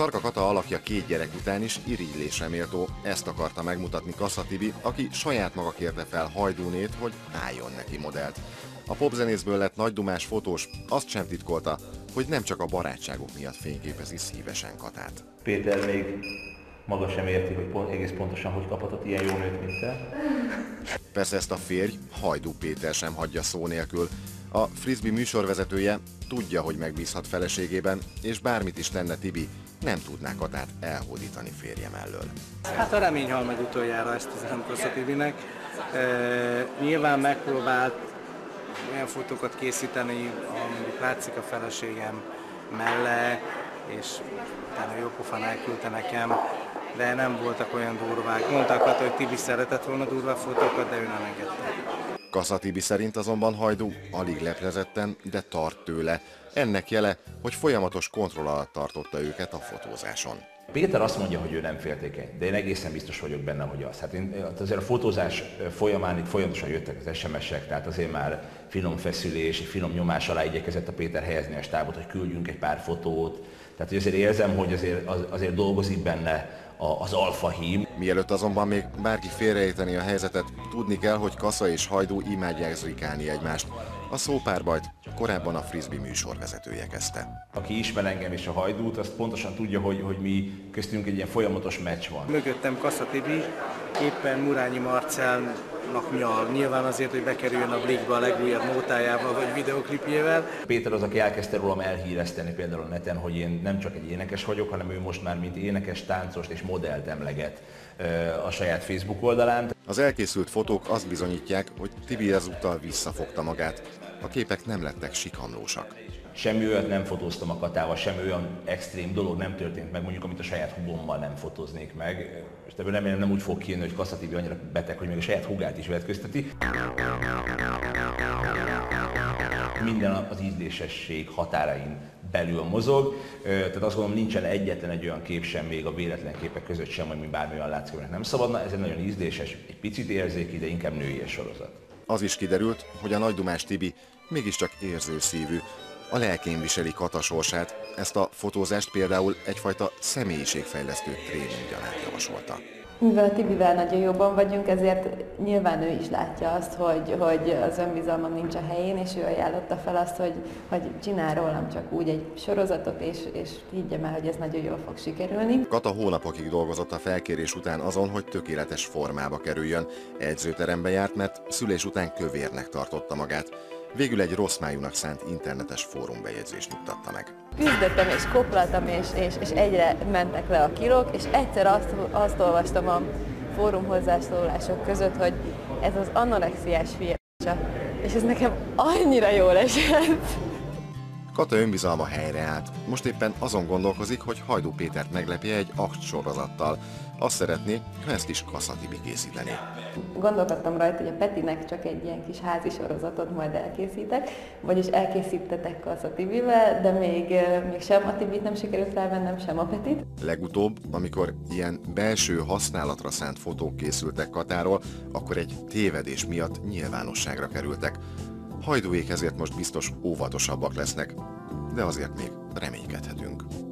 Sarka Kata alakja két gyerek után is irigylésre méltó, ezt akarta megmutatni Kassa Tibi, aki saját maga kérte fel Hajdúnét, hogy álljon neki modellt. A popzenészből lett nagydumás fotós azt sem titkolta, hogy nem csak a barátságok miatt fényképezi szívesen Katát. Péter még maga sem érti, hogy pont, egész pontosan hogy kaphatott ilyen jó nőt, mint te. Persze ezt a férj, Hajdú Péter sem hagyja szó nélkül. A Frisbee műsorvezetője tudja, hogy megbízhat feleségében, és bármit is tenne Tibi, nem tudná Katát elhódítani férje mellől. Hát a remény hal meg utoljára ezt üzenem Kossza Tibinek. E, nyilván megpróbált olyan fotókat készíteni, amit látszik a feleségem melle, és utána jópofán elküldte nekem, de nem voltak olyan durvák. Mondták, hogy Tibi szeretett volna durvá fotókat, de ő nem engedte. Kassa Tibi szerint azonban Hajdú alig leplezetten, de tart tőle. Ennek jele, hogy folyamatos kontroll alatt tartotta őket a fotózáson. Péter azt mondja, hogy ő nem féltékeny, de én egészen biztos vagyok benne, hogy az. Hát én, hát azért a fotózás folyamán itt folyamatosan jöttek az SMS-ek, tehát azért már finom feszülés, finom nyomás alá igyekezett a Péter helyezni a stábot, hogy küldjünk egy pár fotót. Tehát azért érzem, hogy azért, az, azért dolgozik benne az alfa hím. Mielőtt azonban még bárki félrejteni a helyzetet, tudni kell, hogy Kassa és Hajdú imádják zrikálni egymást. A szópárbajt korábban a Frisbee műsorvezetője kezdte. Aki ismer engem és a Hajdút, azt pontosan tudja, hogy, hogy mi köztünk egy ilyen folyamatos meccs van. Mögöttem Kassa Tibi, éppen Murányi Marcel nyal. Nyilván azért, hogy bekerüljön a Blikba a legújabb nótájával vagy videoklipjével. Péter az, aki elkezdte rólam elhíreszteni például a neten, hogy én nem csak egy énekes vagyok, hanem ő most már mint énekes, táncos és modellt emleget a saját Facebook oldalán. Az elkészült fotók azt bizonyítják, hogy Tibi ezúttal visszafogta magát. A képek nem lettek sikamlósak. Semmi olyat nem fotóztam a Katával, semmi olyan extrém dolog nem történt meg, mondjuk amit a saját hugommal nem fotóznék meg. És ebből remélem nem úgy fog kijönni, hogy Kassa TV annyira beteg, hogy még a saját hugát is vetközteti. Minden az ízlésesség határain belül mozog, tehát azt gondolom nincsen egyetlen egy olyan kép sem még a véletlen képek között sem, ami bármi olyan látszik, nem szabadna. Ez egy nagyon ízléses, egy picit érzéki, de inkább női sorozat. Az is kiderült, hogy a Nagydumás Tibi mégiscsak érző szívű, a lelkén viseli Kata sorsát, ezt a fotózást például egyfajta személyiségfejlesztő tréning javasolta. Mivel a Tibivel nagyon jobban vagyunk, ezért nyilván ő is látja azt, hogy, hogy az önbizalmam nincs a helyén, és ő ajánlotta fel azt, hogy, hogy csinál rólam csak úgy egy sorozatot, és, és higgyem el, hogy ez nagyon jól fog sikerülni. Kata hónapokig dolgozott a felkérés után azon, hogy tökéletes formába kerüljön. Edzőterembe járt, mert szülés után kövérnek tartotta magát. Végül egy rossz májúnak szánt internetes fórumbejegyzést nyugtatta meg. Küzdöttem és koplaltam, és, és, és egyre mentek le a kilók, és egyszer azt, azt olvastam a fórum hozzászólások között, hogy ez az anorexiás fiacsa, és ez nekem annyira jól esett. Kata önbizalma helyreállt. Most éppen azon gondolkozik, hogy Hajdú Pétert meglepje egy akt sorozattal. Azt szeretné, ha ezt is Kasszatibi készíteni. Gondolkodtam rajta, hogy a Petinek csak egy ilyen kis házi sorozatot majd elkészítek, vagyis elkészítetek Kasszatibivel, de még, még sem a Tibit nem sikerült felvennem, sem a Petit. Legutóbb, amikor ilyen belső használatra szánt fotók készültek Katáról, akkor egy tévedés miatt nyilvánosságra kerültek. Hajdúék ezért most biztos óvatosabbak lesznek, de azért még reménykedhetünk.